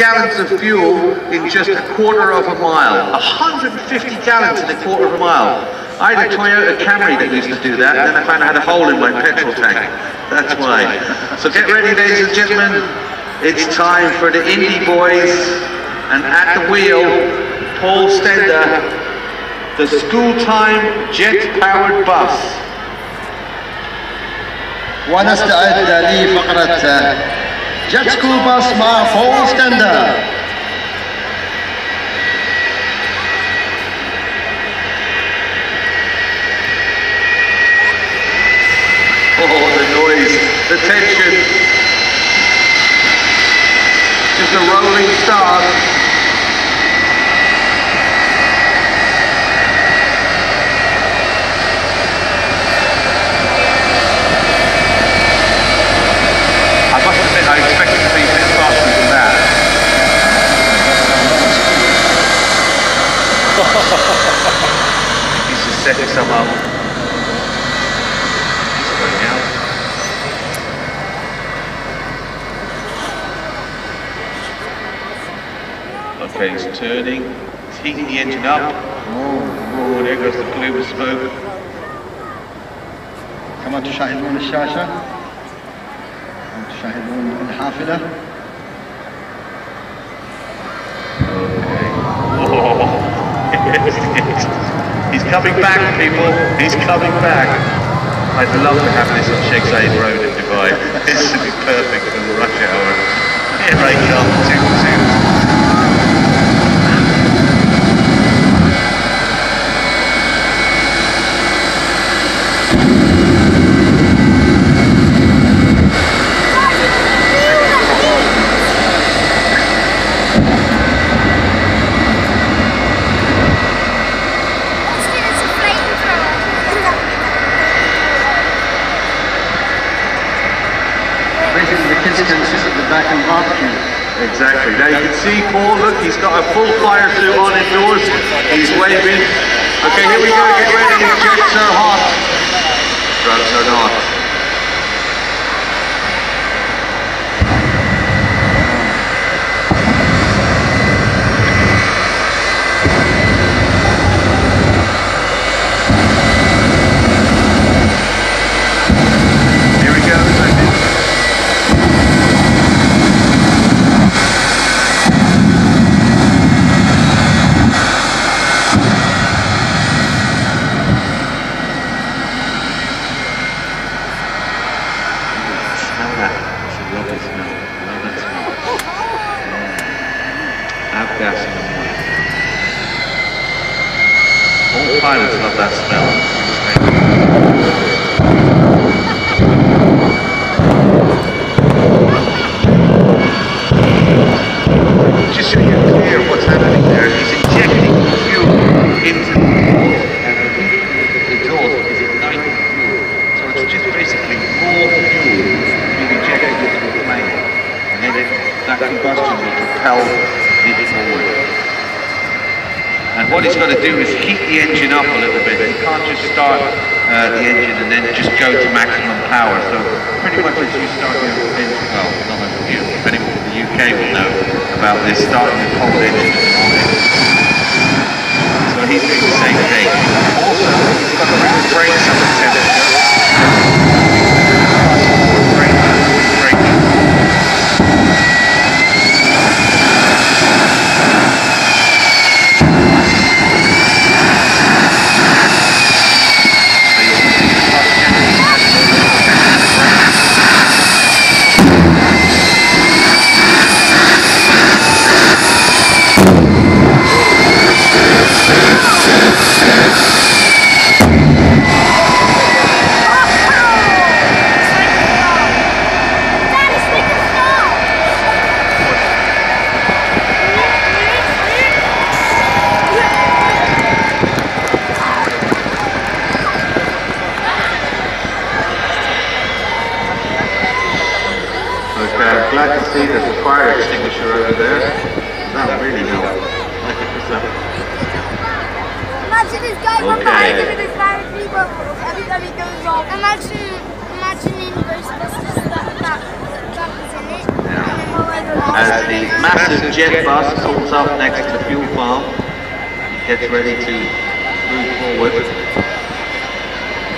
gallons of fuel in just a quarter of a mile. 150 gallons in a quarter of a mile. I had a Toyota Camry that used to do that, and then I found I had a hole in my petrol tank. That's why. So get ready, ladies and gentlemen. It's time for the Indy Boys, and at the wheel, Paul Stender, the school time jet-powered bus. ونستعد لفقرة Jet school Jetku Basma Full Oh, the noise! tension It's a rolling start He's just setting some up. He's going out. Okay, he's turning. He's heating the engine up. Oh, there goes the plume of smoke. كما تشاهدون الشاشة كما تشاهدون الحافلة He's coming back, people. He's coming back. I'd love to have this on Sheikh Zayed Road in Dubai. This would be perfect for the rush hour. Here I come, toot toot. It's a flamethrower. Basically the kids can sit at the back and barbecue. Now you can see Paul, look, he's got a full fire suit on indoors. He's waving. Okay, here we go, get ready. Jets are hot. Drugs are not. Here we go. Simon. Smell that. It's a lovely smell. Love that smell. Avgas in the morning. All pilots love that smell. Just so you're clear what's happening there, he's injecting fuel into the and the is. So it's just basically more fuel being injected into the plane, and then it, that combustion will propel what he's got to do is heat the engine up a little bit. He can't just start uh, the engine and then just go to maximum power. So pretty much as you start your engine, well, not of you, anyone from the UK will know about this, starting a cold engine in. So he's doing the same thing. Also, he's got to bring the brakes up to I can see there's a fire extinguisher over there. That really helps. Imagine this guy from behind him with his fire people. Every time goes off. Imagine, imagine in Ghostbusters that, that, that was in it. As the uh, massive jet bus pulls up next to the fuel farm, gets ready to move forward.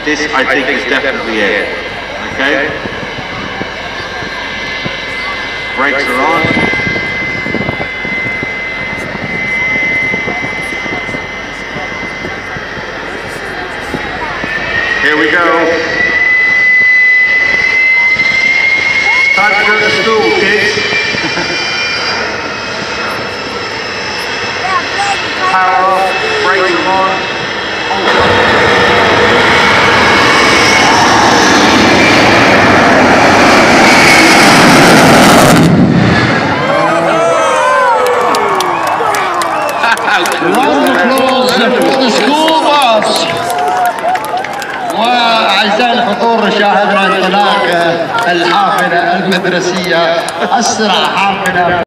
This, I think, is definitely it. Okay? Brakes are on. Here we go. Time to go to school, kids. Power off, brakes. Hold on. الحافلة المدرسية أسرع حافلة.